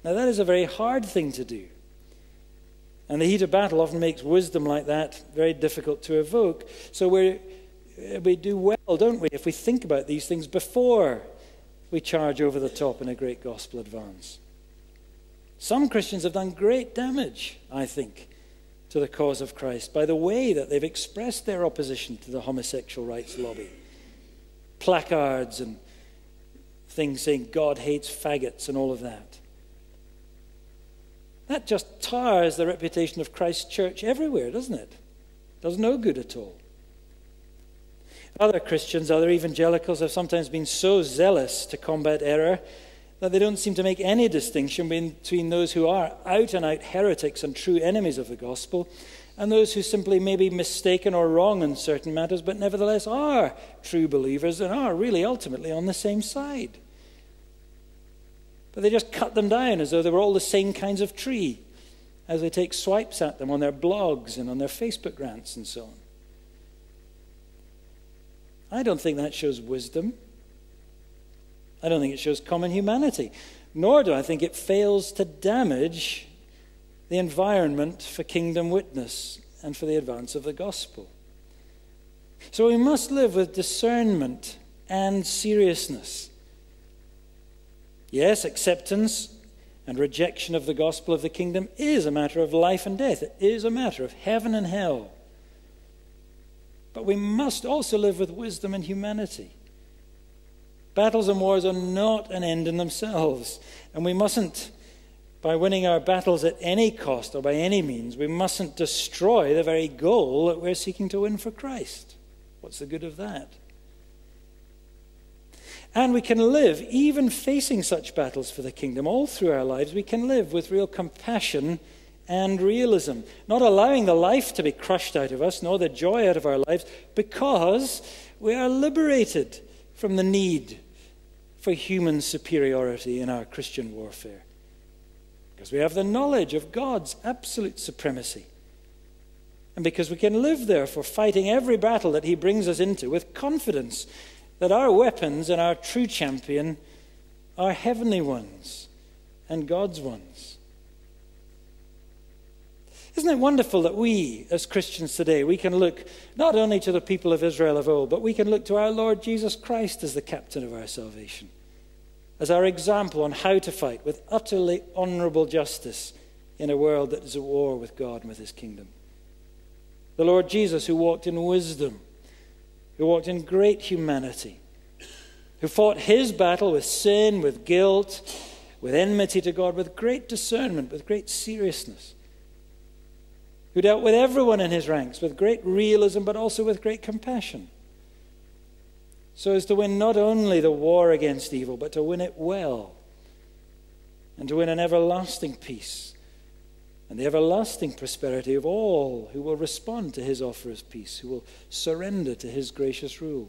Now, that is a very hard thing to do. And the heat of battle often makes wisdom like that very difficult to evoke. So we uh, we do well, don't we, if we think about these things before we charge over the top in a great gospel advance. Some Christians have done great damage, I think, to the cause of Christ by the way that they've expressed their opposition to the homosexual rights lobby. Placards and things saying God hates faggots and all of that. That just tires the reputation of Christ's church everywhere, doesn't it? Does no good at all. Other Christians, other evangelicals, have sometimes been so zealous to combat error that they don't seem to make any distinction between those who are out and out heretics and true enemies of the gospel and those who simply may be mistaken or wrong in certain matters, but nevertheless are true believers and are really ultimately on the same side. But they just cut them down as though they were all the same kinds of tree as they take swipes at them on their blogs and on their Facebook rants and so on. I don't think that shows wisdom. I don't think it shows common humanity. Nor do I think it fails to damage the environment for kingdom witness and for the advance of the gospel. So we must live with discernment and seriousness. Yes, acceptance and rejection of the gospel of the kingdom is a matter of life and death. It is a matter of heaven and hell. But we must also live with wisdom and humanity. Battles and wars are not an end in themselves, and we mustn't, by winning our battles at any cost or by any means, we mustn't destroy the very goal that we're seeking to win for Christ. What's the good of that? And we can live, even facing such battles for the kingdom, all through our lives, we can live with real compassion and realism, not allowing the life to be crushed out of us, nor the joy out of our lives, because we are liberated from the need for human superiority in our Christian warfare. Because we have the knowledge of God's absolute supremacy. And because we can live, therefore, fighting every battle that He brings us into with confidence that our weapons and our true champion are heavenly ones and God's ones. Isn't it wonderful that we, as Christians today, we can look not only to the people of Israel of old, but we can look to our Lord Jesus Christ as the captain of our salvation, as our example on how to fight with utterly honorable justice in a world that is at war with God and with his kingdom. The Lord Jesus, who walked in wisdom who walked in great humanity, who fought his battle with sin, with guilt, with enmity to God, with great discernment, with great seriousness, who dealt with everyone in his ranks with great realism, but also with great compassion, so as to win not only the war against evil, but to win it well, and to win an everlasting peace and the everlasting prosperity of all who will respond to his offer of peace, who will surrender to his gracious rule.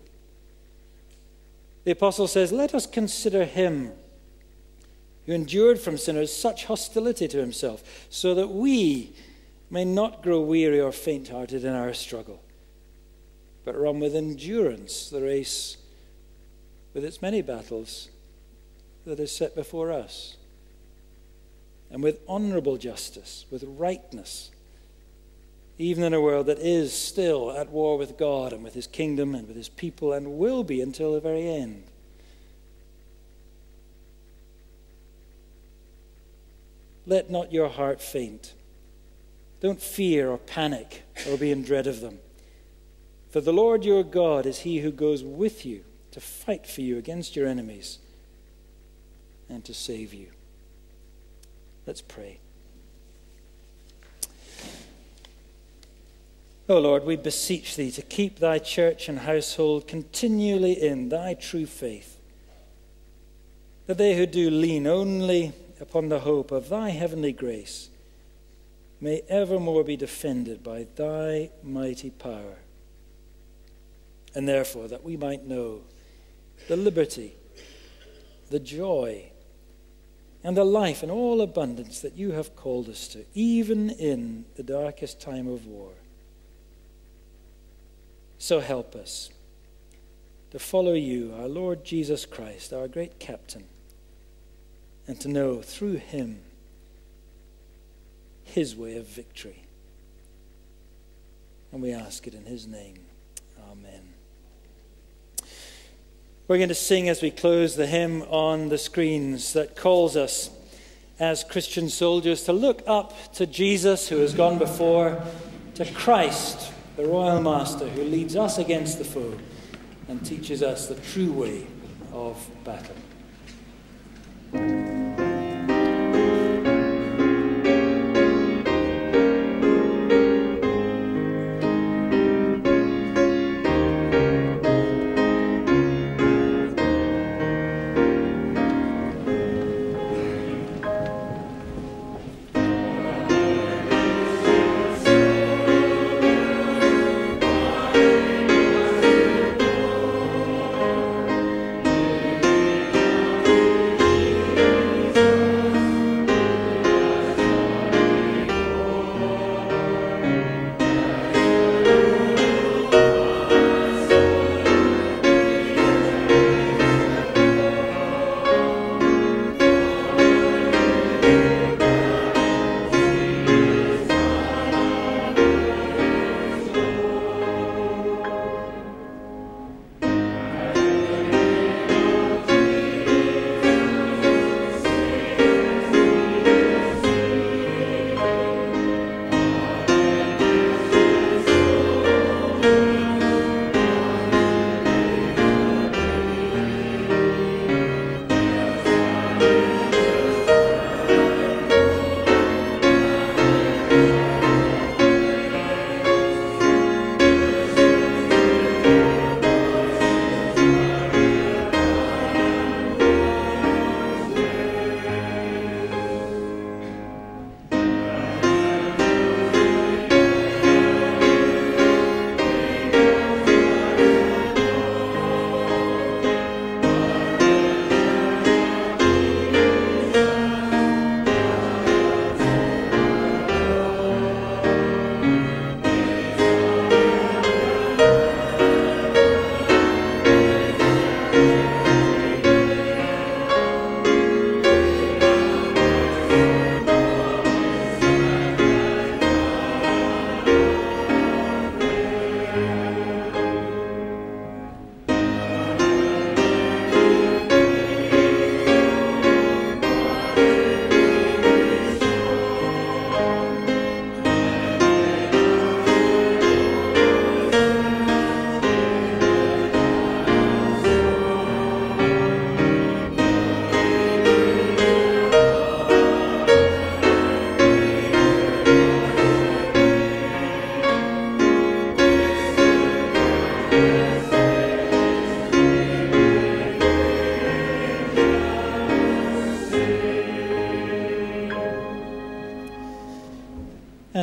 The apostle says, Let us consider him who endured from sinners such hostility to himself, so that we may not grow weary or faint hearted in our struggle. but run with endurance the race with its many battles that is set before us, and with honorable justice, with rightness, even in a world that is still at war with God and with his kingdom and with his people and will be until the very end. Let not your heart faint. Don't fear or panic or be in dread of them. For the Lord your God is he who goes with you to fight for you against your enemies and to save you. Let's pray. O oh Lord, we beseech thee to keep thy church and household continually in thy true faith, that they who do lean only upon the hope of thy heavenly grace may evermore be defended by thy mighty power. And therefore, that we might know the liberty, the joy, and the life in all abundance that you have called us to, even in the darkest time of war. So help us to follow you, our Lord Jesus Christ, our great captain and to know through him his way of victory. And we ask it in his name. Amen. We're going to sing as we close the hymn on the screens that calls us as Christian soldiers to look up to Jesus who has gone before, to Christ, the royal master who leads us against the foe and teaches us the true way of battle.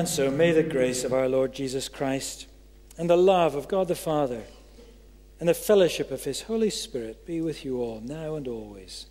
And so may the grace of our Lord Jesus Christ and the love of God the Father and the fellowship of his Holy Spirit be with you all now and always.